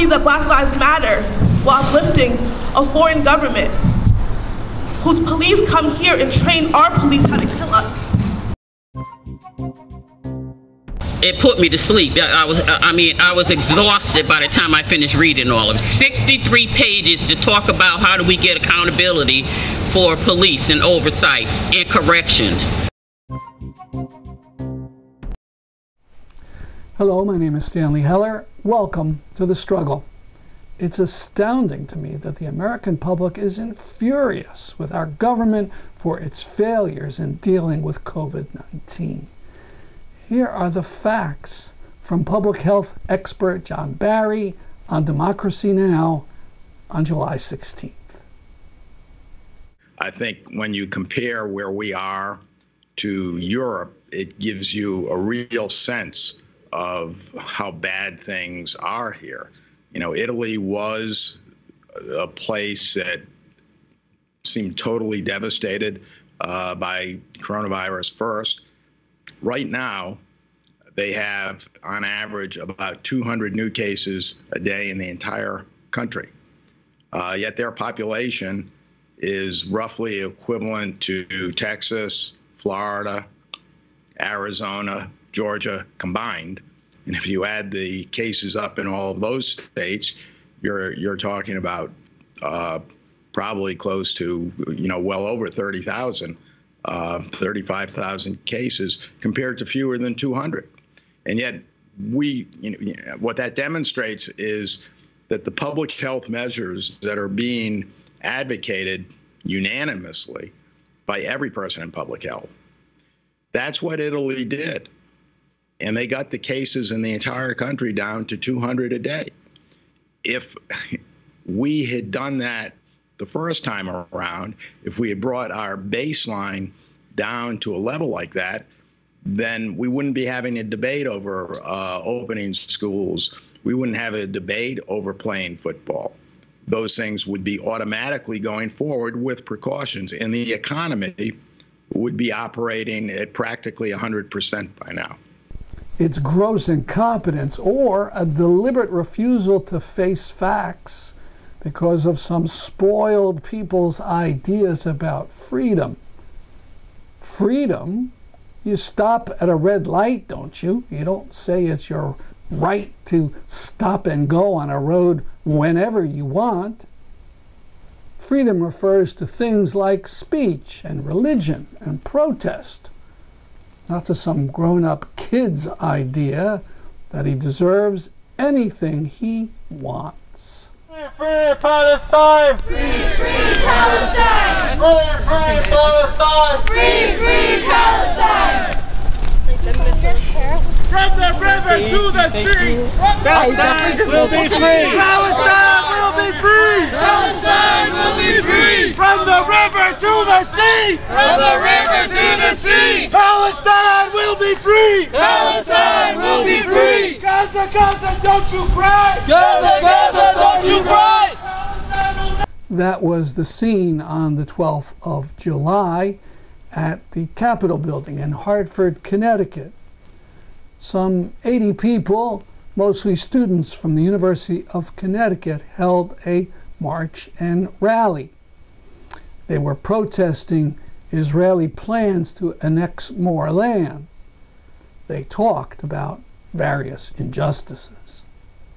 believes that Black Lives Matter while uplifting a foreign government whose police come here and train our police how to kill us. It put me to sleep. I was, I mean, I was exhausted by the time I finished reading all of it. 63 pages to talk about how do we get accountability for police and oversight and corrections. Hello, my name is Stanley Heller. Welcome to The Struggle. It's astounding to me that the American public is infurious with our government for its failures in dealing with COVID 19. Here are the facts from public health expert John Barry on Democracy Now! on July 16th. I think when you compare where we are to Europe, it gives you a real sense of how bad things are here. You know, Italy was a place that seemed totally devastated uh, by coronavirus first. Right now, they have, on average, about 200 new cases a day in the entire country. Uh, yet their population is roughly equivalent to Texas, Florida, Arizona, Georgia combined. And if you add the cases up in all of those states, you're you're talking about uh, probably close to you know well over 30,000, uh, 35,000 cases compared to fewer than 200. And yet we you know what that demonstrates is that the public health measures that are being advocated unanimously by every person in public health. That's what Italy did and they got the cases in the entire country down to 200 a day. If we had done that the first time around, if we had brought our baseline down to a level like that, then we wouldn't be having a debate over uh, opening schools. We wouldn't have a debate over playing football. Those things would be automatically going forward with precautions, and the economy would be operating at practically 100% by now it's gross incompetence or a deliberate refusal to face facts because of some spoiled people's ideas about freedom. Freedom, you stop at a red light, don't you? You don't say it's your right to stop and go on a road whenever you want. Freedom refers to things like speech and religion and protest not to some grown up kid's idea that he deserves anything he wants. Free, free Palestine! Free, free Palestine! Free, free Palestine! Free, free Palestine! From the river to the sea! Palestine will be free! Palestine will be free! Palestine will be free! From the river to the sea! From the river to the sea! Palestine will be free! Palestine will be free! Gaza, Gaza, don't you cry! Gaza, Gaza, don't you cry! That was the scene on the 12th of July at the Capitol building in Hartford, Connecticut. Some 80 people, mostly students from the University of Connecticut, held a march and rally. They were protesting Israeli plans to annex more land. They talked about various injustices.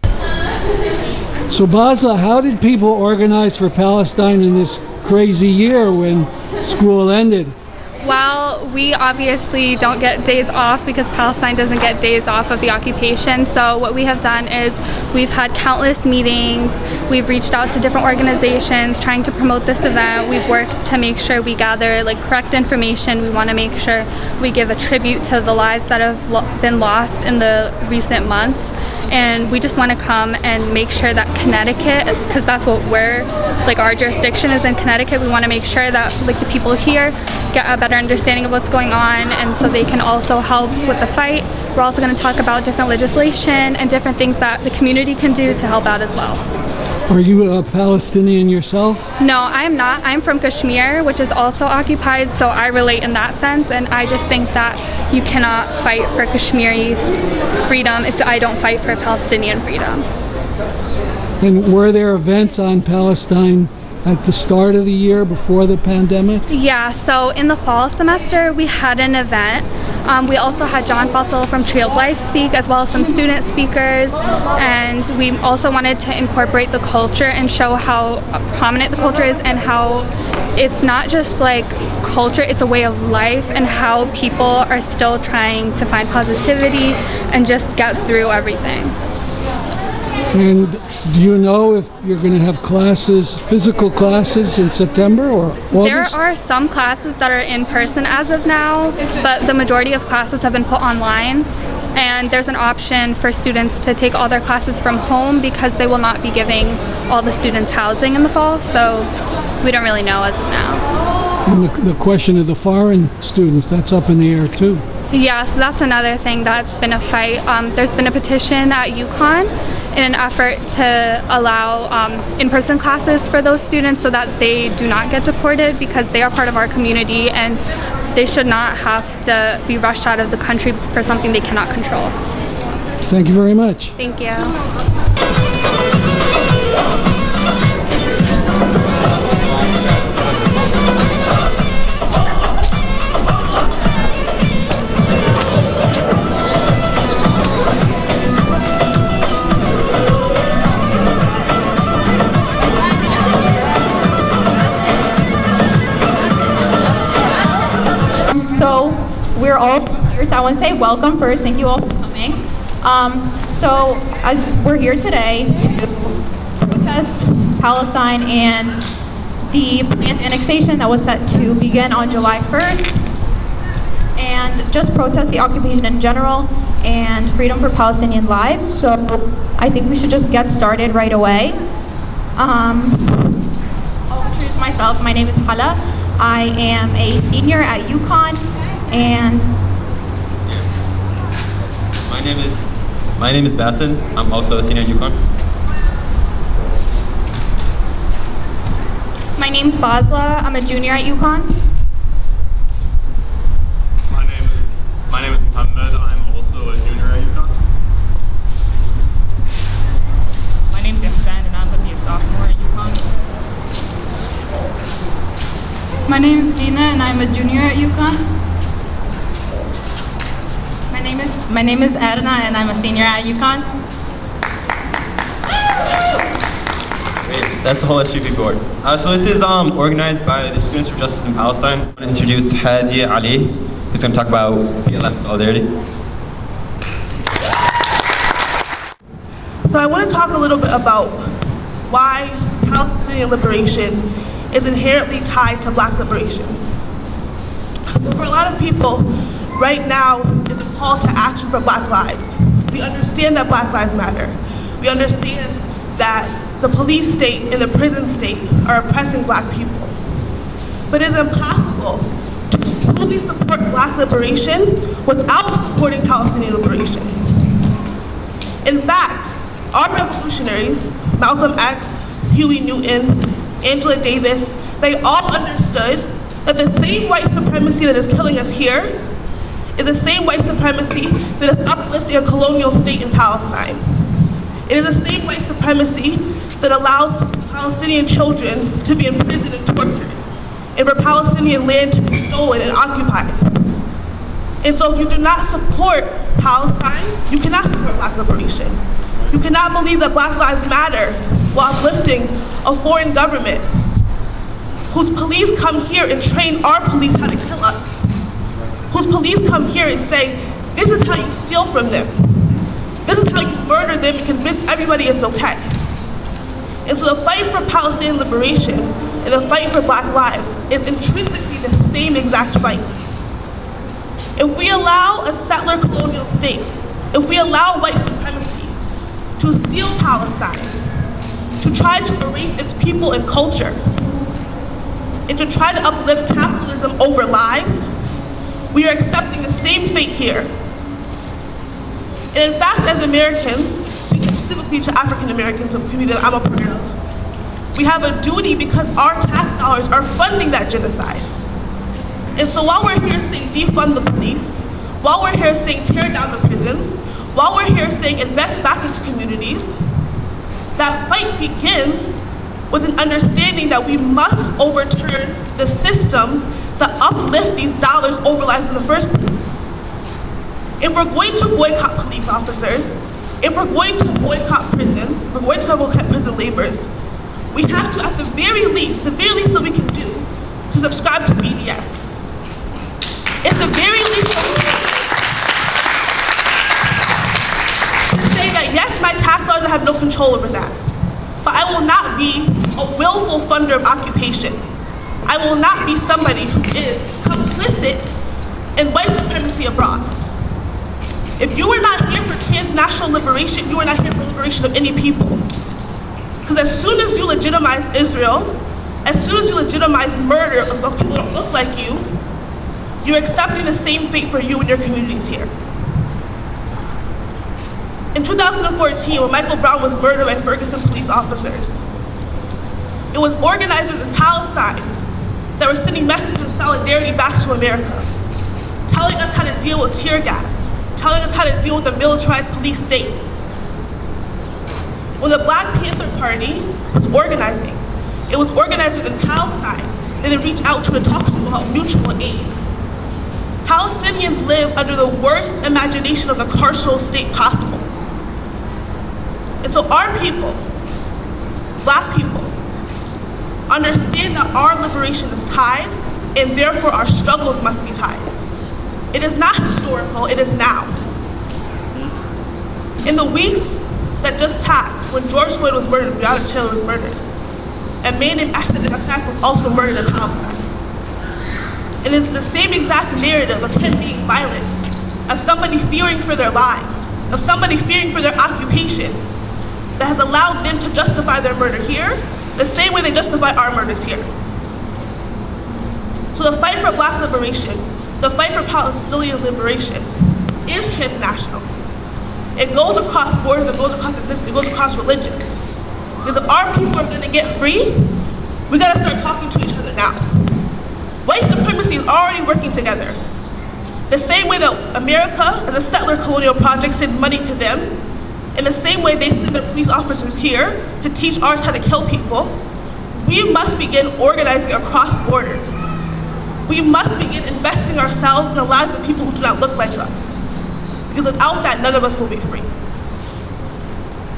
So, Bazila, how did people organize for Palestine in this crazy year when school ended? Well, we obviously don't get days off because Palestine doesn't get days off of the occupation. So what we have done is we've had countless meetings. We've reached out to different organizations trying to promote this event. We've worked to make sure we gather like correct information. We want to make sure we give a tribute to the lives that have been lost in the recent months and we just want to come and make sure that Connecticut, because that's what we're, like our jurisdiction is in Connecticut, we want to make sure that like the people here get a better understanding of what's going on and so they can also help with the fight. We're also going to talk about different legislation and different things that the community can do to help out as well. Are you a Palestinian yourself? No, I'm not. I'm from Kashmir, which is also occupied, so I relate in that sense. And I just think that you cannot fight for Kashmiri freedom if I don't fight for Palestinian freedom. And were there events on Palestine at the start of the year before the pandemic? Yeah, so in the fall semester we had an event. Um, we also had John Fussell from Tree of Life speak as well as some student speakers and we also wanted to incorporate the culture and show how prominent the culture is and how it's not just like culture, it's a way of life and how people are still trying to find positivity and just get through everything. And do you know if you're going to have classes, physical classes in September or August? There are some classes that are in person as of now, but the majority of classes have been put online. And there's an option for students to take all their classes from home because they will not be giving all the students housing in the fall. So we don't really know as of now. And the, the question of the foreign students, that's up in the air too. Yeah, so that's another thing that's been a fight. Um, there's been a petition at UConn in an effort to allow um, in-person classes for those students so that they do not get deported because they are part of our community and they should not have to be rushed out of the country for something they cannot control. Thank you very much. Thank you. We're all here. So I want to say welcome first. Thank you all for coming. Um, so as we're here today to protest Palestine and the planned annexation that was set to begin on July 1st, and just protest the occupation in general and freedom for Palestinian lives. So I think we should just get started right away. Um, I'll introduce myself. My name is Hala. I am a senior at UConn and My name is my name is Bassin. I'm also a senior at UConn. My name's Bazila. I'm a junior at UConn. My name is my name is Muhammad. I'm also a junior at UConn. My name's Ihsan and I'm going to be a sophomore at UConn. My name is Lina and I'm a junior at UConn. My name is my name is Adna and I'm a senior at UConn. Great. That's the whole SJP board. Uh, so this is um, organized by the Students for Justice in Palestine. I'm going to introduce Hadi Ali, who's going to talk about BLM solidarity. So I want to talk a little bit about why Palestinian liberation is inherently tied to black liberation. So for a lot of people, right now is a call to action for black lives. We understand that black lives matter. We understand that the police state and the prison state are oppressing black people. But it is impossible to truly support black liberation without supporting Palestinian liberation. In fact, our revolutionaries, Malcolm X, Huey Newton, Angela Davis, they all understood that the same white supremacy that is killing us here is the same white supremacy that is uplifting a colonial state in Palestine. It is the same white supremacy that allows Palestinian children to be imprisoned and tortured, and for Palestinian land to be stolen and occupied. And so if you do not support Palestine, you cannot support black liberation. You cannot believe that Black Lives Matter while uplifting a foreign government whose police come here and train our police how to kill us, whose police come here and say, this is how you steal from them. This is how you murder them and convince everybody it's okay. And so the fight for Palestinian liberation and the fight for black lives is intrinsically the same exact fight. If we allow a settler colonial state, if we allow white supremacy to steal Palestine, to try to erase its people and culture, and to try to uplift capitalism over lives, we are accepting the same fate here. And in fact, as Americans, speaking specifically to African Americans, a community that I'm a part of, we have a duty because our tax dollars are funding that genocide. And so while we're here saying defund the police, while we're here saying tear down the prisons, while we're here saying invest back into communities, That fight begins with an understanding that we must overturn the systems that uplift these dollars over lives in the first place. If we're going to boycott police officers, if we're going to boycott prisons, if we're going to boycott prison laborers, we have to, at the very least, the very least that we can do, to subscribe to BDS. It's the very least that we can do. To say that, yes, my tax dollars, I have no control over that. But I will not be a willful funder of occupation. I will not be somebody who is complicit in white supremacy abroad. If you are not here for transnational liberation, you are not here for liberation of any people. Because as soon as you legitimize Israel, as soon as you legitimize murder of people who don't look like you, you're accepting the same fate for you and your communities here. In 2014, when Michael Brown was murdered by Ferguson police officers, it was organizers in Palestine that were sending messages of solidarity back to America, telling us how to deal with tear gas, telling us how to deal with a militarized police state. When the Black Panther Party was organizing, it was organizers in Palestine and they reached out to and talked to about mutual aid. Palestinians live under the worst imagination of the carceral state possible. And so our people, black people, understand that our liberation is tied and therefore our struggles must be tied. It is not historical, it is now. In the weeks that just passed, when George Floyd was murdered, Breonna Taylor was murdered, a man named Ahmed Al was also murdered in Palestine. And it's the same exact narrative of him being violent, of somebody fearing for their lives, of somebody fearing for their occupation, that has allowed them to justify their murder here, the same way they justify our murders here. So the fight for black liberation, the fight for Palestinian liberation is transnational. It goes across borders, it goes across ethnicity, it goes across religions. Because if our people are gonna get free, we gotta start talking to each other now. White supremacy is already working together. The same way that America, as a settler colonial project, sends money to them, in the same way they send their police officers here to teach ours how to kill people, we must begin organizing across borders. We must begin investing ourselves in the lives of people who do not look like us. Because without that, none of us will be free.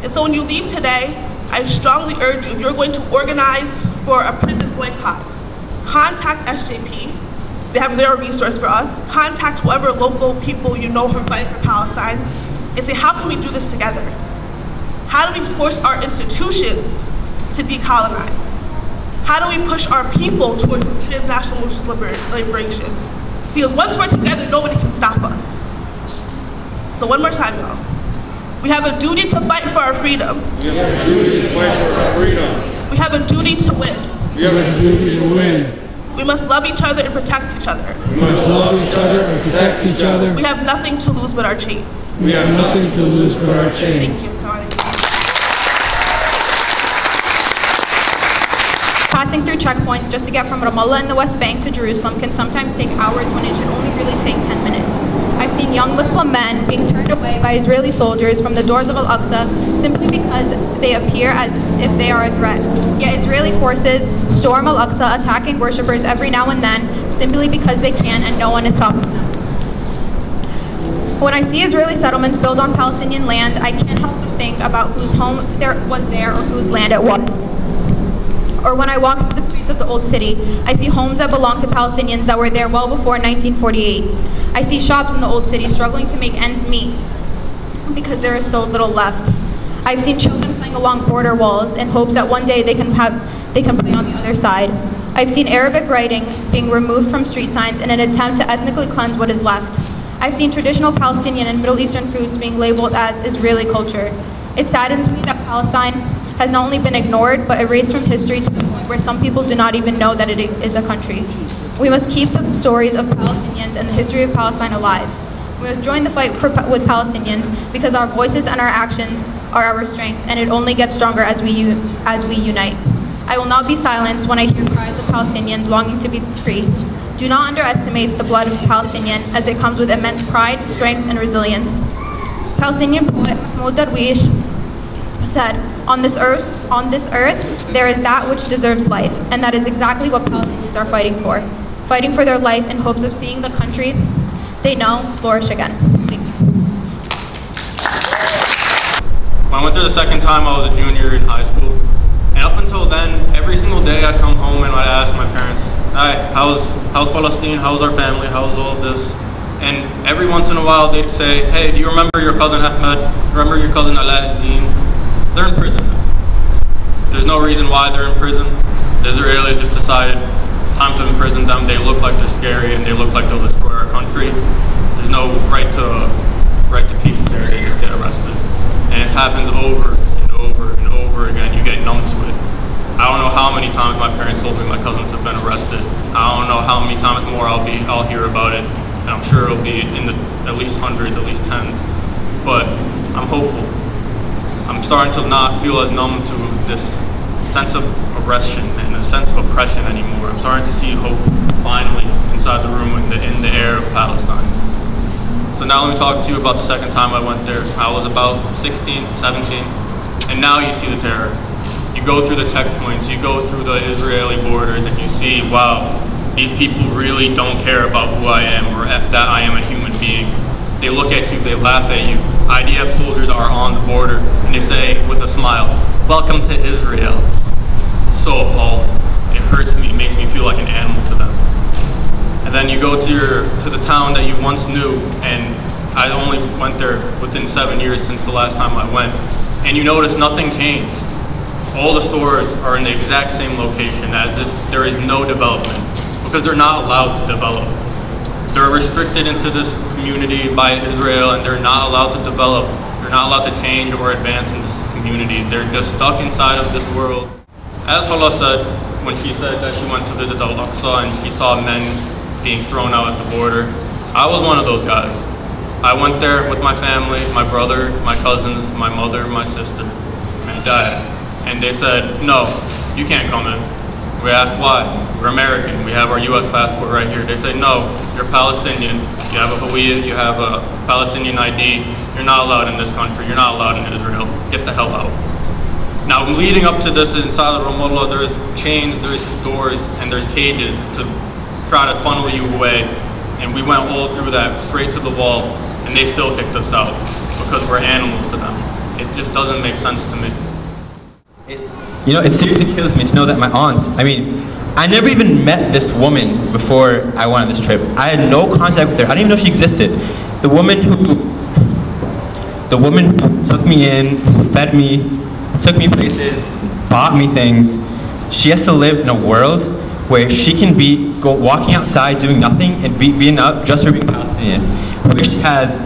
And so when you leave today, I strongly urge you, if you're going to organize for a prison boycott, contact SJP. They have their resource for us. Contact whoever local people you know who are fighting for Palestine and say, how can we do this together? How do we force our institutions to decolonize? How do we push our people towards transnational liberation? Because once we're together, nobody can stop us. So one more time, y'all. We have a duty to fight for our freedom. We have a duty to fight for our freedom. We have a duty to win. We have a duty to win. We must love each other and protect each other. We must love each other and protect each other. We have nothing to lose but our chains. We have nothing to lose but our chains. Thank you. Passing through checkpoints just to get from Ramallah in the West Bank to Jerusalem can sometimes take hours when it should only really take 10 minutes. I've seen young Muslim men being turned away by Israeli soldiers from the doors of Al-Aqsa simply because they appear as if they are a threat. Yet Israeli forces storm Al-Aqsa, attacking worshippers every now and then simply because they can and no one is stopping them. When I see Israeli settlements built on Palestinian land, I can't help but think about whose home there was there or whose land it was. Or when I walk through the streets of the old city, I see homes that belong to Palestinians that were there well before 1948. I see shops in the old city struggling to make ends meet because there is so little left. I've seen children playing along border walls in hopes that one day they can have they can play on the other side. I've seen Arabic writing being removed from street signs in an attempt to ethnically cleanse what is left. I've seen traditional Palestinian and Middle Eastern foods being labeled as Israeli culture. It saddens me that Palestine has not only been ignored, but erased from history to the point where some people do not even know that it is a country. We must keep the stories of Palestinians and the history of Palestine alive. We must join the fight for, with Palestinians because our voices and our actions are our strength, and it only gets stronger as we, as we unite. I will not be silenced when I hear cries of Palestinians longing to be free. Do not underestimate the blood of a Palestinian as it comes with immense pride, strength, and resilience. Palestinian poet Mahmoud Darwish said, on this earth, on this earth, there is that which deserves life, and that is exactly what Palestinians are fighting for, fighting for their life in hopes of seeing the country they know flourish again. Thank you. When I went there the second time, I was a junior in high school. And up until then, every single day I'd come home and I'd ask my parents, Hi, how's, how's Palestine? How's our family? How's all of this? And every once in a while they'd say, Hey, do you remember your cousin Ahmed? Remember your cousin Alauddin? They're in prison. There's no reason why they're in prison. The Israelis just decided time to imprison them. They look like they're scary and they look like they'll destroy our country. There's no right to right to peace there. They just get arrested. And it happens over and over and over again. You get numb to it. I don't know how many times my parents told me my cousins have been arrested. I don't know how many times more I'll be I'll hear about it. And I'm sure it'll be in the at least hundreds, at least tens. But I'm hopeful. I'm starting to not feel as numb to this sense of arrestion and a sense of oppression anymore. I'm starting to see hope finally inside the room in the, in the air of Palestine. So now let me talk to you about the second time I went there. I was about 16, 17, and now you see the terror. You go through the checkpoints, you go through the Israeli borders, and you see, wow, these people really don't care about who I am or that I am a human being. They look at you, they laugh at you. IDF soldiers are on the border, and they say with a smile, welcome to Israel. So appalled. It hurts me, it makes me feel like an animal to them. And then you go to your to the town that you once knew, and I only went there within seven years since the last time I went, and you notice nothing changed. All the stores are in the exact same location as if there is no development because they're not allowed to develop. They're restricted into this community by Israel and they're not allowed to develop. They're not allowed to change or advance in this community. They're just stuck inside of this world. As Hala said, when she said that she went to visit Al-Aqsa and she saw men being thrown out at the border, I was one of those guys. I went there with my family, my brother, my cousins, my mother, my sister, my dad. And they said, no, you can't come in. We asked why. We're American. We have our U.S. passport right here. They say, no, you're Palestinian. You have a Hawiyah, you have a Palestinian ID. You're not allowed in this country. You're not allowed in Israel. Get the hell out. Now, leading up to this inside of Ramallah, there's chains, there's doors, and there's cages to try to funnel you away. And we went all through that, straight to the wall, and they still kicked us out because we're animals to them. It just doesn't make sense to me. You know, it seriously kills me to know that my aunt, I mean, I never even met this woman before I went on this trip. I had no contact with her. I didn't even know she existed. The woman who, the woman who took me in, fed me, took me places, bought me things. She has to live in a world where she can be go walking outside doing nothing and be, being out just for being Palestinian, where she has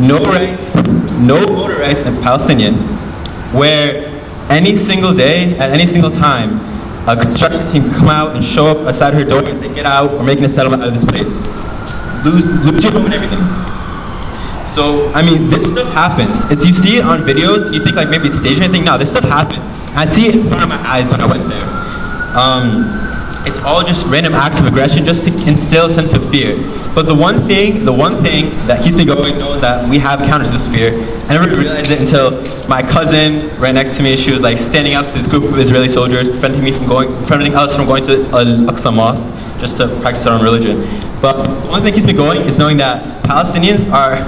no rights, no voter rights in Palestinian, where any single day, at any single time, a construction team come out and show up outside her door and say, get out, we're making a settlement out of this place. Lose, lose your home and everything. So, I mean, this stuff happens. As you see it on videos, you think like maybe it's staged or anything. No, this stuff happens. I see it in front of my eyes when I went there. Um, it's all just random acts of aggression just to instill a sense of fear. But the one thing, the one thing that keeps me going, knowing that we have counters this fear, I never realized it until my cousin right next to me, she was like standing up to this group of Israeli soldiers, preventing me from going, preventing us from going to Al-Aqsa Mosque just to practice our own religion. But the one thing that keeps me going is knowing that Palestinians are,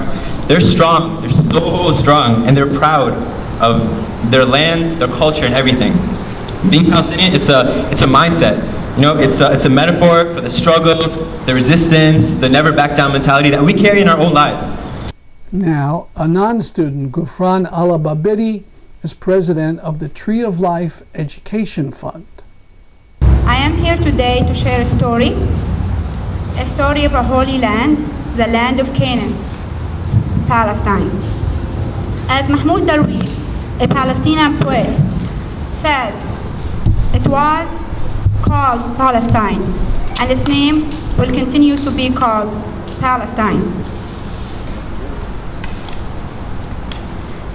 they're strong, they're so strong, and they're proud of their land, their culture, and everything. Being Palestinian, it's a, it's a mindset. You know, it's a, it's a metaphor for the struggle, the resistance, the never back down mentality that we carry in our own lives. Now, a non-student, Gufran Alababidi, is president of the Tree of Life Education Fund. I am here today to share a story, a story of a holy land, the land of Canaan, Palestine. As Mahmoud Darwish, a Palestinian poet, says, it was called Palestine, and its name will continue to be called Palestine.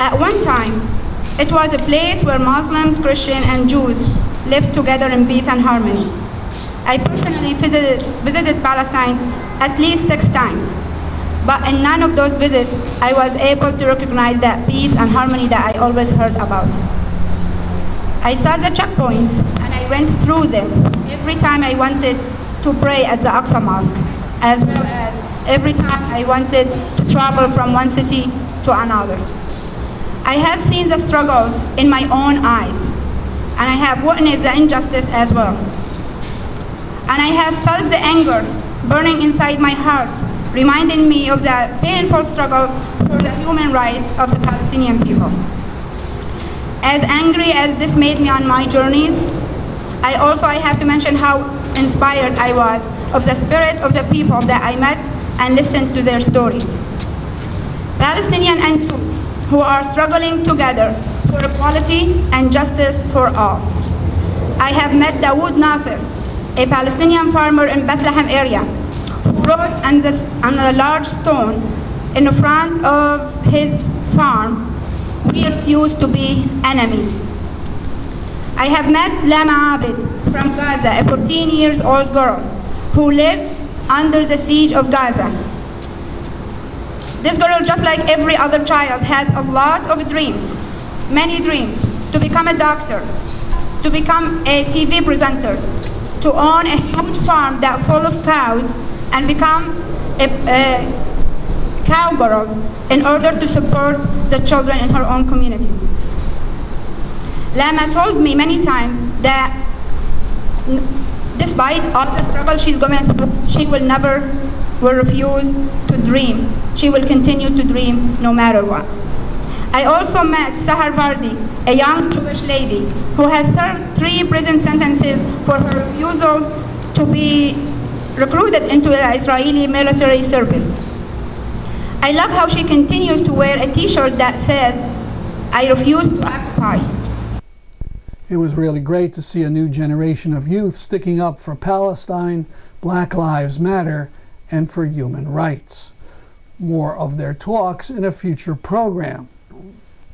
At one time, it was a place where Muslims, Christians, and Jews lived together in peace and harmony. I personally visited, visited Palestine at least six times, but in none of those visits I was able to recognize that peace and harmony that I always heard about. I saw the checkpoints I went through them every time I wanted to pray at the Aqsa Mosque, as well as every time I wanted to travel from one city to another. I have seen the struggles in my own eyes, and I have witnessed the injustice as well. And I have felt the anger burning inside my heart, reminding me of the painful struggle for the human rights of the Palestinian people. As angry as this made me on my journeys, I also I have to mention how inspired I was of the spirit of the people that I met and listened to their stories. Palestinian and Jews who are struggling together for equality and justice for all. I have met Dawood Nasser, a Palestinian farmer in Bethlehem area, who wrote on, this, on a large stone in front of his farm, we refuse to be enemies. I have met Lama Abed from Gaza, a 14 years old girl who lived under the siege of Gaza. This girl, just like every other child, has a lot of dreams, many dreams, to become a doctor, to become a TV presenter, to own a huge farm that full of cows and become a, a cowgirl in order to support the children in her own community. Lama told me many times that despite all the struggle she's going through, she will never will refuse to dream. She will continue to dream no matter what. I also met Sahar Vardi, a young Jewish lady who has served three prison sentences for her refusal to be recruited into the Israeli military service. I love how she continues to wear a t-shirt that says, I refuse to occupy. It was really great to see a new generation of youth sticking up for Palestine, Black Lives Matter, and for human rights. More of their talks in a future program.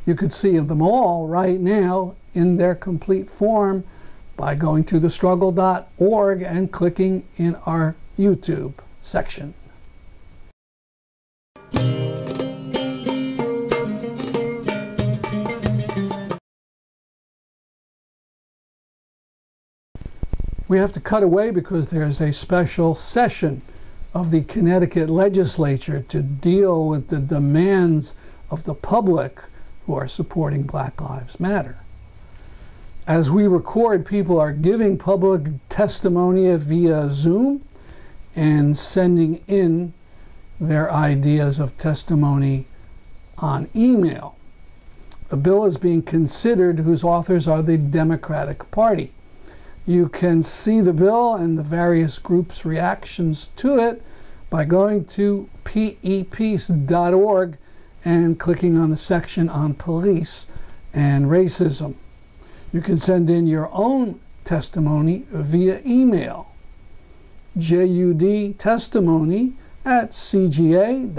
You could see them all right now in their complete form by going to thestruggle.org and clicking in our YouTube section. We have to cut away because there's a special session of the Connecticut legislature to deal with the demands of the public who are supporting Black Lives Matter. As we record, people are giving public testimony via Zoom and sending in their ideas of testimony on email. The bill is being considered whose authors are the Democratic Party. You can see the bill and the various groups' reactions to it by going to pepeace.org and clicking on the section on police and racism. You can send in your own testimony via email judtestimony at cga.ct.gov.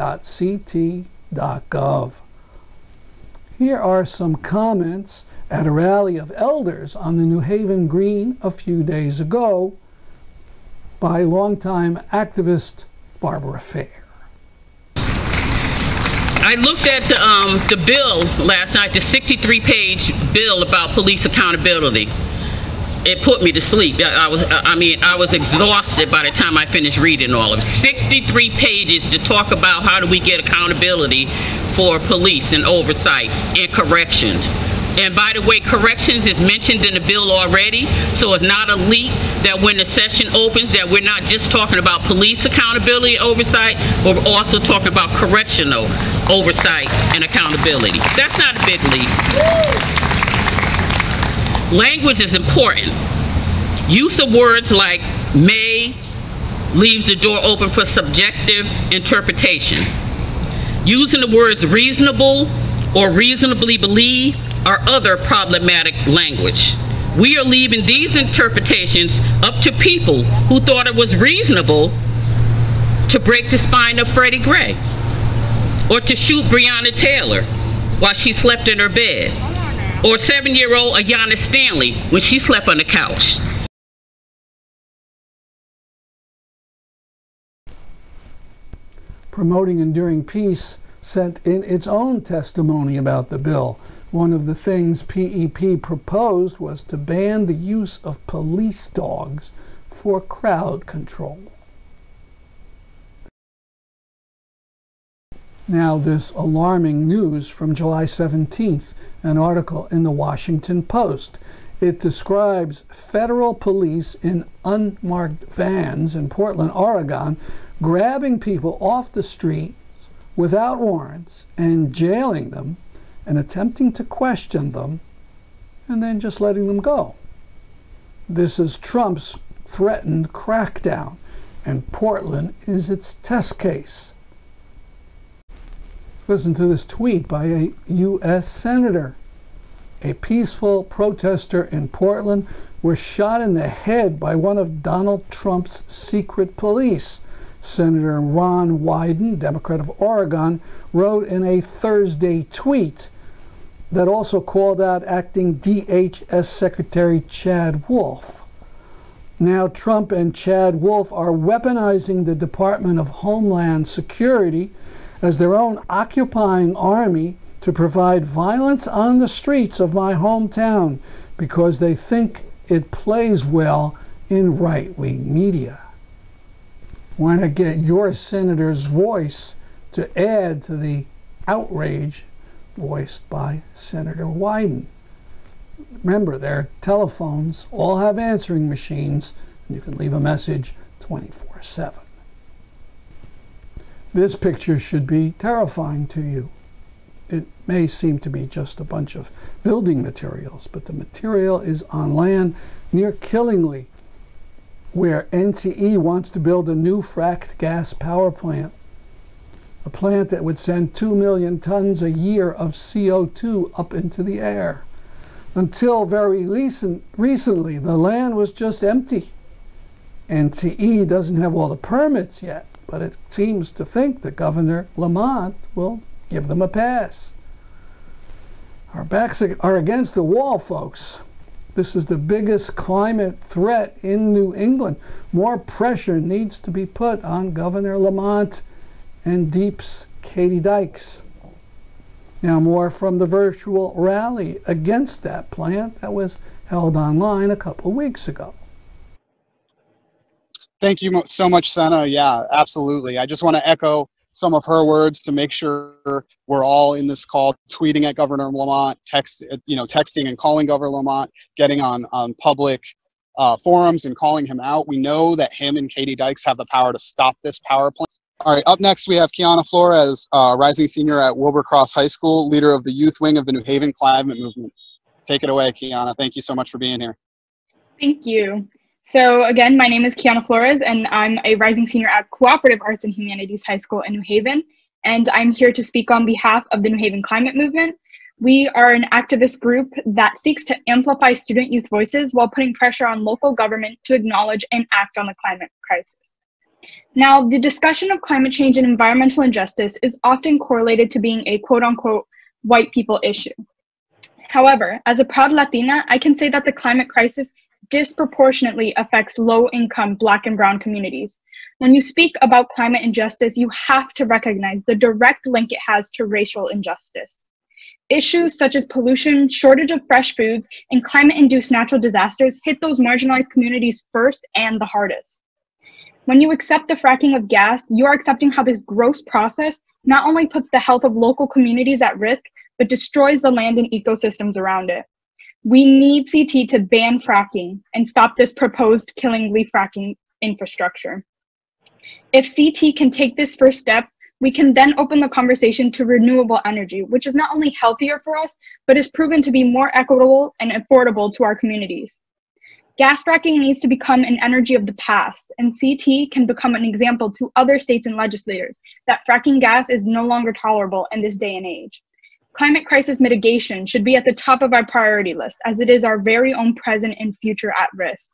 Here are some comments at a rally of elders on the New Haven Green a few days ago by longtime activist Barbara Fair. I looked at the, um, the bill last night, the 63 page bill about police accountability. It put me to sleep. I, I was, I mean, I was exhausted by the time I finished reading all of it. 63 pages to talk about how do we get accountability for police and oversight and corrections. And by the way, corrections is mentioned in the bill already, so it's not a leak that when the session opens that we're not just talking about police accountability oversight, but we're also talking about correctional oversight and accountability. That's not a big leap. Language is important. Use of words like may leaves the door open for subjective interpretation. Using the words reasonable or reasonably believe or other problematic language. We are leaving these interpretations up to people who thought it was reasonable to break the spine of Freddie Gray or to shoot Breonna Taylor while she slept in her bed or seven-year-old Aiyana Stanley when she slept on the couch. Promoting Enduring Peace sent in its own testimony about the bill One of the things PEP proposed was to ban the use of police dogs for crowd control. Now, this alarming news from July 17th, an article in the Washington Post. It describes federal police in unmarked vans in Portland, Oregon, grabbing people off the streets without warrants and jailing them and attempting to question them and then just letting them go. This is Trump's threatened crackdown, and Portland is its test case. Listen to this tweet by a U.S. Senator. A peaceful protester in Portland was shot in the head by one of Donald Trump's secret police. Senator Ron Wyden, Democrat of Oregon, wrote in a Thursday tweet that also called out acting DHS Secretary Chad Wolf. Now, Trump and Chad Wolf are weaponizing the Department of Homeland Security as their own occupying army to provide violence on the streets of my hometown because they think it plays well in right wing media. Want to get your senator's voice to add to the outrage voiced by Senator Wyden. Remember, their telephones all have answering machines, and you can leave a message 24 7. This picture should be terrifying to you. It may seem to be just a bunch of building materials, but the material is on land near Killingly, where NTE wants to build a new fracked gas power plant. A plant that would send 2 million tons a year of CO2 up into the air. Until very recent, recently, the land was just empty. NTE doesn't have all the permits yet but it seems to think that Governor Lamont will give them a pass. Our backs are against the wall, folks. This is the biggest climate threat in New England. More pressure needs to be put on Governor Lamont and DEEP's Katie Dykes. Now, more from the virtual rally against that plant that was held online a couple weeks ago. Thank you so much, Senna. Yeah, absolutely. I just want to echo some of her words to make sure we're all in this call, tweeting at Governor Lamont, text, you know, texting and calling Governor Lamont, getting on on public uh, forums and calling him out. We know that him and Katie Dykes have the power to stop this power plant. All right, up next we have Kiana Flores, uh, rising senior at Wilbur Cross High School, leader of the youth wing of the New Haven Climate Movement. Take it away, Kiana. Thank you so much for being here. Thank you. So again, my name is Kiana Flores, and I'm a rising senior at Cooperative Arts and Humanities High School in New Haven. And I'm here to speak on behalf of the New Haven Climate Movement. We are an activist group that seeks to amplify student youth voices while putting pressure on local government to acknowledge and act on the climate crisis. Now, the discussion of climate change and environmental injustice is often correlated to being a quote unquote white people issue. However, as a proud Latina, I can say that the climate crisis disproportionately affects low income Black and Brown communities. When you speak about climate injustice, you have to recognize the direct link it has to racial injustice. Issues such as pollution, shortage of fresh foods, and climate induced natural disasters hit those marginalized communities first and the hardest. When you accept the fracking of gas, you are accepting how this gross process not only puts the health of local communities at risk, but destroys the land and ecosystems around it. We need CT to ban fracking and stop this proposed Killingly fracking infrastructure. If CT can take this first step, we can then open the conversation to renewable energy, which is not only healthier for us, but is proven to be more equitable and affordable to our communities. Gas fracking needs to become an energy of the past, and CT can become an example to other states and legislators that fracking gas is no longer tolerable in this day and age. Climate crisis mitigation should be at the top of our priority list as it is our very own present and future at risk.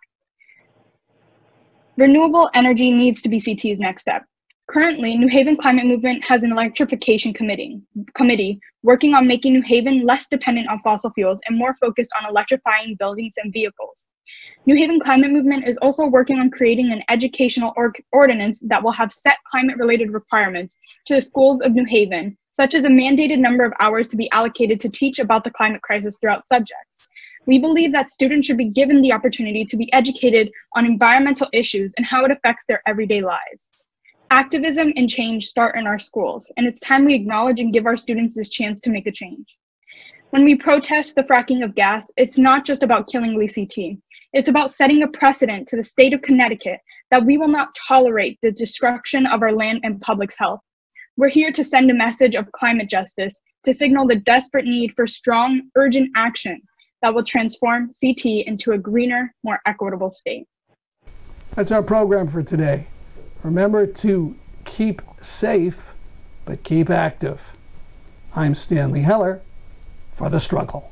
Renewable energy needs to be CT's next step. Currently, New Haven Climate Movement has an electrification committee, committee working on making New Haven less dependent on fossil fuels and more focused on electrifying buildings and vehicles. New Haven Climate Movement is also working on creating an educational or ordinance that will have set climate related requirements to the schools of New Haven such as a mandated number of hours to be allocated to teach about the climate crisis throughout subjects. We believe that students should be given the opportunity to be educated on environmental issues and how it affects their everyday lives. Activism and change start in our schools, and it's time we acknowledge and give our students this chance to make a change. When we protest the fracking of gas, it's not just about Killingly CT. It's about setting a precedent to the state of Connecticut that we will not tolerate the destruction of our land and public's health. We're here to send a message of climate justice to signal the desperate need for strong, urgent action that will transform CT into a greener, more equitable state. That's our program for today. Remember to keep safe, but keep active. I'm Stanley Heller for The Struggle.